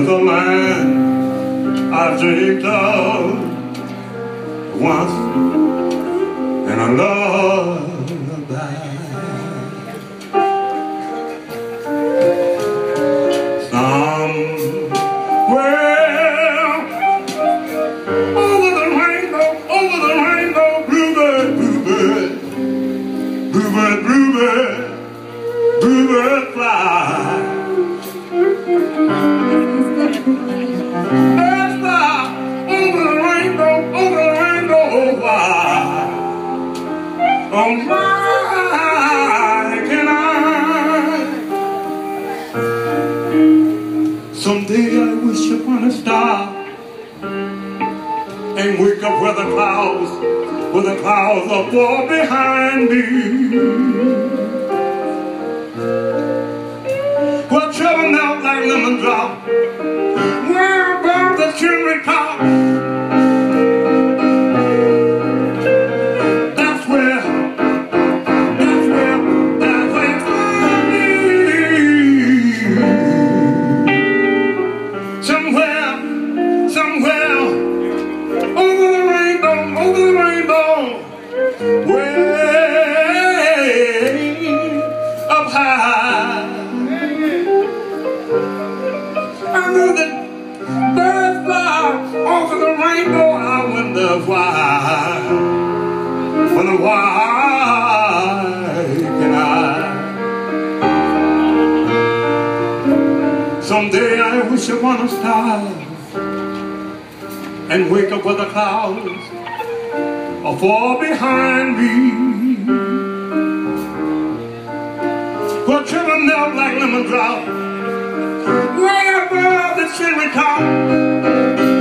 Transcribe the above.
the land I've dreamed of once and I. Someday I wish upon a star and wake up where the clouds, where the clouds are far behind me. Somewhere, somewhere, over the rainbow, over the rainbow, way up high. I know that birds fly over the rainbow. I wonder why, wonder why can I? Someday I wish upon a star and wake up with the clouds or fall behind me. Where children melt like lemon drop, way above the chimney top.